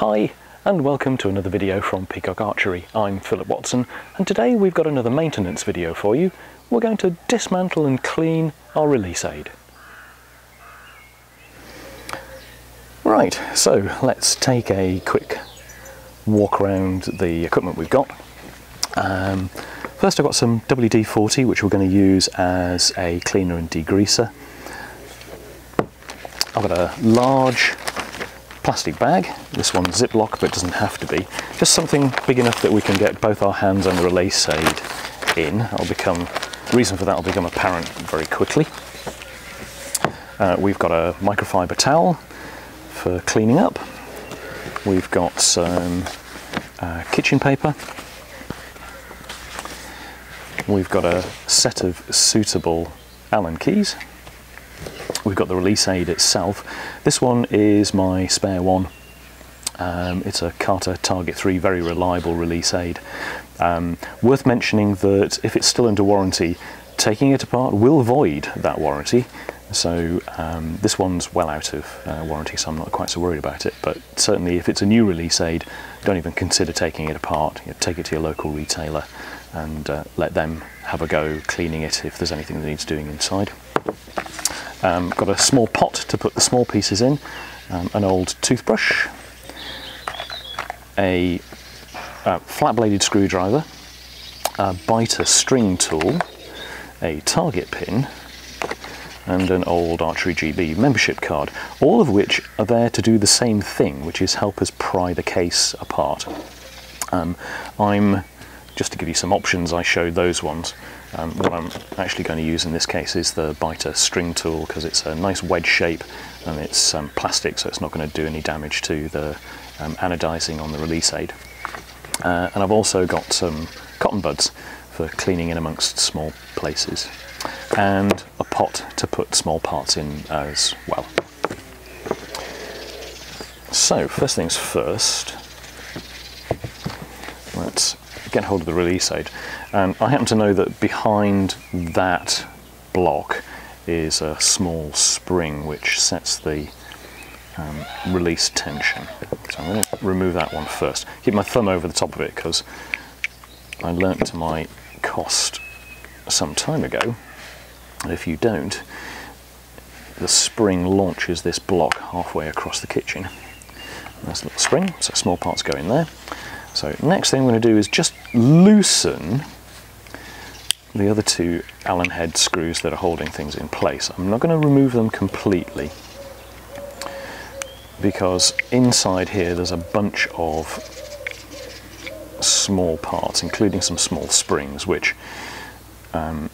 Hi and welcome to another video from Peacock Archery. I'm Philip Watson and today we've got another maintenance video for you. We're going to dismantle and clean our release aid. Right, so let's take a quick walk around the equipment we've got. Um, first I've got some WD-40 which we're going to use as a cleaner and degreaser. I've got a large plastic bag. This one's Ziploc, but it doesn't have to be. Just something big enough that we can get both our hands and the release aid in. I'll become, the reason for that will become apparent very quickly. Uh, we've got a microfiber towel for cleaning up. We've got some uh, kitchen paper. We've got a set of suitable Allen keys. We've got the release aid itself. This one is my spare one. Um, it's a Carter Target 3 very reliable release aid. Um, worth mentioning that if it's still under warranty, taking it apart will void that warranty. So um, this one's well out of uh, warranty, so I'm not quite so worried about it. But certainly, if it's a new release aid, don't even consider taking it apart. You know, take it to your local retailer and uh, let them have a go cleaning it if there's anything that needs doing inside. Um, got a small pot to put the small pieces in, um, an old toothbrush, a, a flat bladed screwdriver, a Beiter string tool, a target pin, and an old Archery GB membership card, all of which are there to do the same thing, which is help us pry the case apart. Um, I'm, just to give you some options, I showed those ones. Um, what I'm actually going to use in this case is the Beiter string tool because it's a nice wedge shape and it's um, plastic so it's not going to do any damage to the um, anodizing on the release aid. Uh, and I've also got some cotton buds for cleaning in amongst small places and a pot to put small parts in as well. So first things first, get hold of the release aid. And I happen to know that behind that block is a small spring which sets the um, release tension. So I'm going to remove that one first. Keep my thumb over the top of it because I learnt to my cost some time ago that if you don't, the spring launches this block halfway across the kitchen. There's a little spring, so small parts go in there. So next thing I'm going to do is just loosen the other two Allen head screws that are holding things in place. I'm not going to remove them completely because inside here there's a bunch of small parts, including some small springs, which um,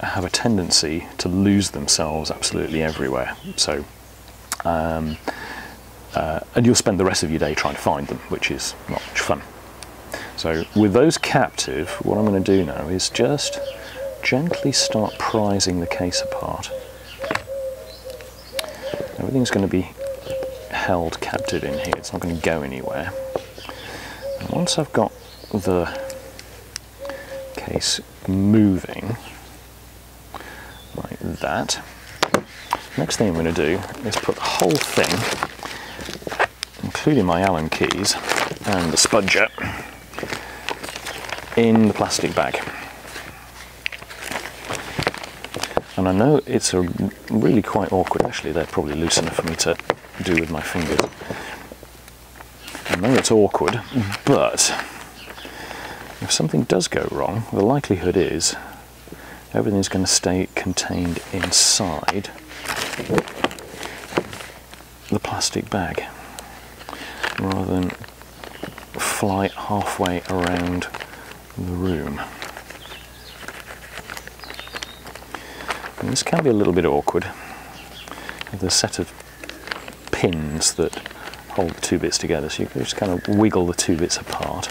have a tendency to lose themselves absolutely everywhere. So um, uh, and you'll spend the rest of your day trying to find them, which is not much fun. So with those captive, what I'm going to do now is just gently start prizing the case apart. Everything's going to be held captive in here, it's not going to go anywhere. And once I've got the case moving, like that, next thing I'm going to do is put the whole thing including my Allen keys and the spudger, in the plastic bag. And I know it's a really quite awkward, actually they're probably loose enough for me to do with my fingers. I know it's awkward, but if something does go wrong, the likelihood is everything's going to stay contained inside the plastic bag rather than fly halfway around the room. And this can be a little bit awkward. There's a set of pins that hold the two bits together, so you can just kind of wiggle the two bits apart.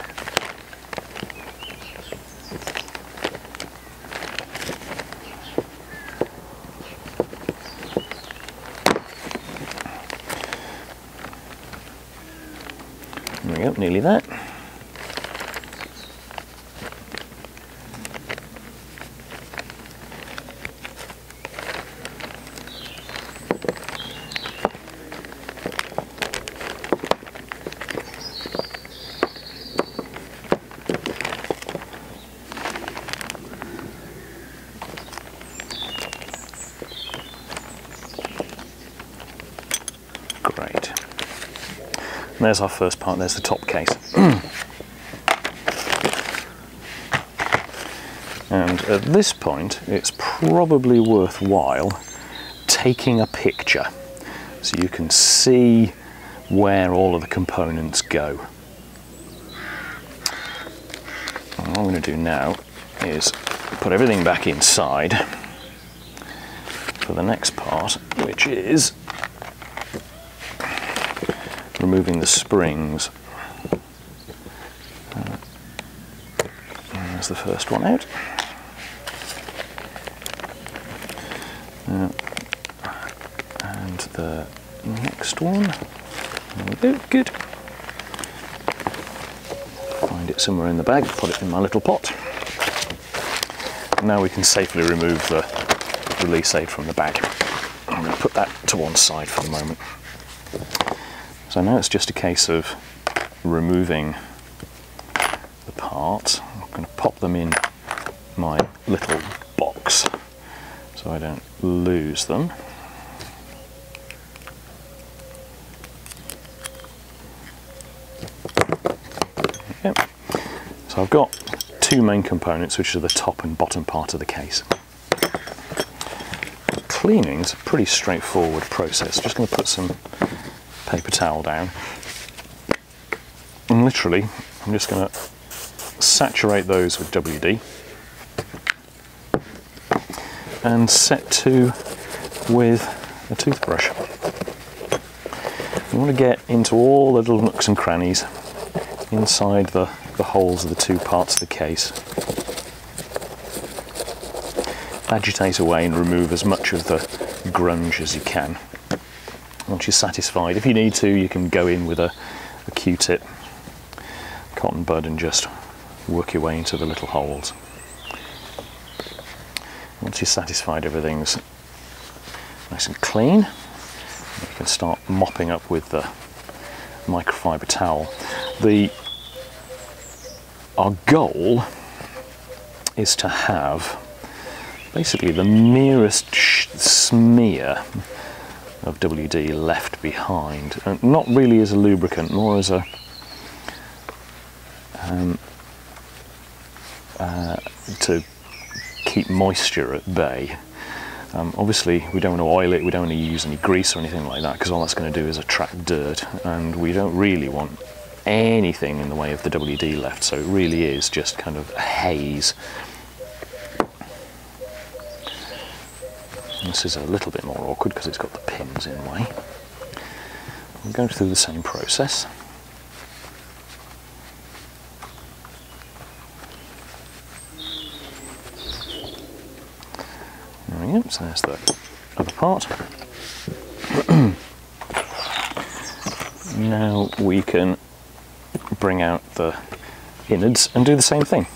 There we go, nearly that. Great there's our first part, there's the top case. and at this point, it's probably worthwhile taking a picture so you can see where all of the components go. And what I'm going to do now is put everything back inside for the next part, which is removing the springs. Uh, there's the first one out. Uh, and the next one. There we go, good. Find it somewhere in the bag, put it in my little pot. Now we can safely remove the release aid from the bag. I'm going to put that to one side for the moment. So now it's just a case of removing the parts. I'm going to pop them in my little box so I don't lose them. Yep. So I've got two main components which are the top and bottom part of the case. Cleaning is a pretty straightforward process. Just going to put some paper towel down and literally I'm just going to saturate those with WD and set to with a toothbrush. You want to get into all the little nooks and crannies inside the, the holes of the two parts of the case. Agitate away and remove as much of the grunge as you can. Once you're satisfied, if you need to, you can go in with a a Q-tip, cotton bud and just work your way into the little holes. Once you're satisfied everything's nice and clean, you can start mopping up with the microfiber towel. The our goal is to have basically the merest smear of WD left behind, and not really as a lubricant, more as a um, uh, to keep moisture at bay. Um, obviously, we don't want to oil it, we don't want to use any grease or anything like that because all that's going to do is attract dirt, and we don't really want anything in the way of the WD left, so it really is just kind of a haze. This is a little bit more awkward because it's got the pins in way. I'm going through the same process. There we go, so there's the other part. now we can bring out the innards and do the same thing.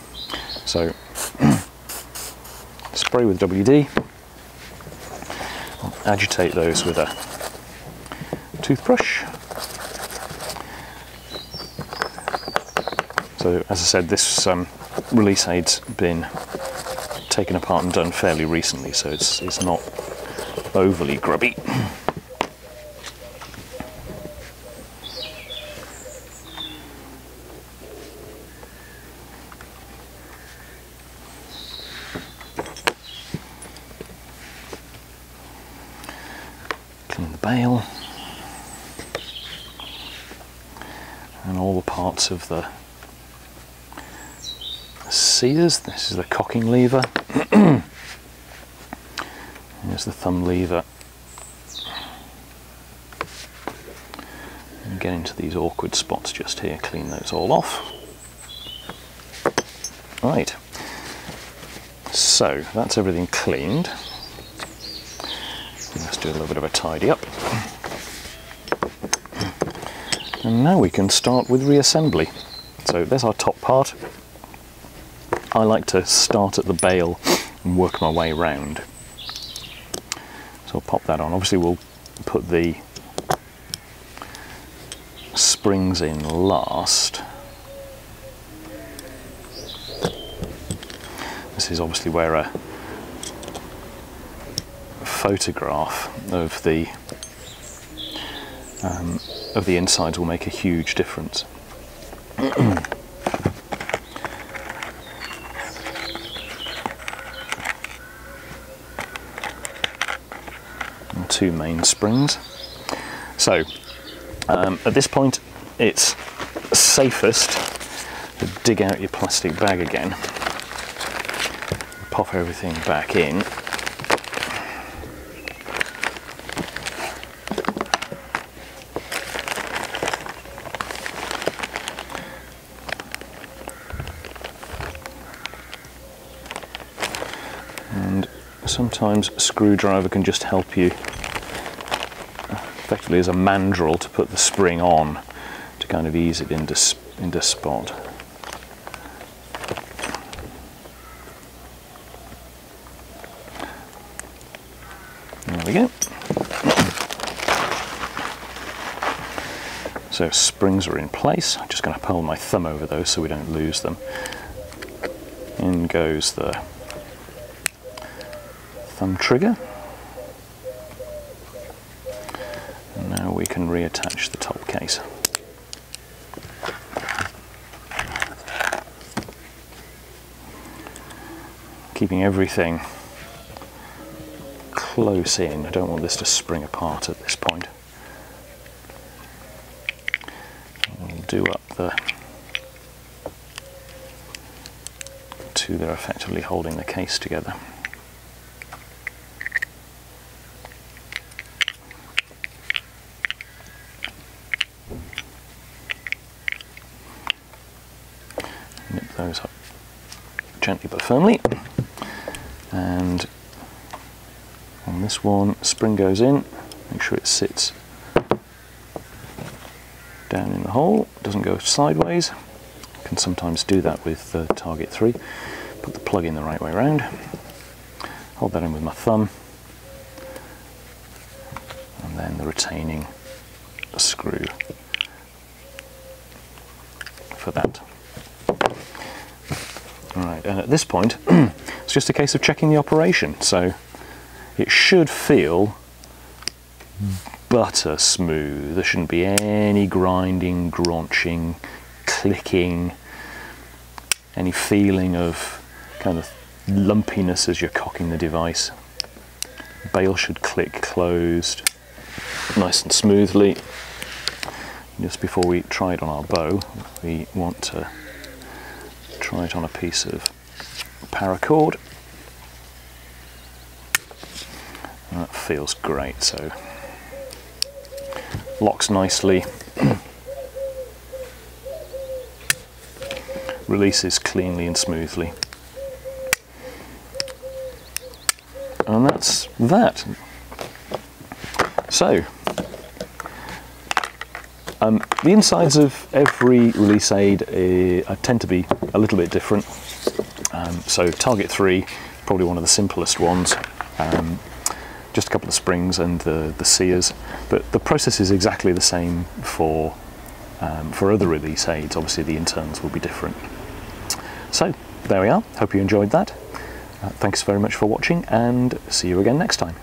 So spray with WD, agitate those with a toothbrush. So as I said, this um, release aid's been taken apart and done fairly recently, so it's, it's not overly grubby. Clean the bail and all the parts of the seals. This is the cocking lever. There's the thumb lever. And get into these awkward spots just here, clean those all off. Right, so that's everything cleaned. Do a little bit of a tidy up. And now we can start with reassembly. So there's our top part. I like to start at the bail and work my way round. So I'll pop that on. Obviously we'll put the springs in last. This is obviously where a photograph of the um, of the insides will make a huge difference. Two main springs. So um, at this point it's safest to dig out your plastic bag again, pop everything back in and sometimes a screwdriver can just help you effectively as a mandrel to put the spring on to kind of ease it into, into spot. There we go. So springs are in place. I'm just going to pull my thumb over those so we don't lose them. In goes the thumb trigger. And now we can reattach the top case. Keeping everything close in. I don't want this to spring apart at this point. We'll do up the two that are effectively holding the case together. Nip those up gently but firmly. And on this one, spring goes in, make sure it sits down in the hole, doesn't go sideways. Can sometimes do that with the Target 3. Put the plug in the right way around, hold that in with my thumb, and then the retaining screw for that. And at this point, it's just a case of checking the operation. So it should feel butter smooth. There shouldn't be any grinding, graunching, clicking, any feeling of kind of lumpiness as you're cocking the device. Bail should click closed nice and smoothly. Just before we try it on our bow, we want to try it on a piece of paracord. And that feels great, so locks nicely, releases cleanly and smoothly. And that's that. So, um, the insides of every release aid uh, tend to be a little bit different. Um, so Target 3, probably one of the simplest ones. Um, just a couple of springs and the, the sears. But the process is exactly the same for, um, for other release aids. Obviously the internals will be different. So there we are. Hope you enjoyed that. Uh, thanks very much for watching and see you again next time.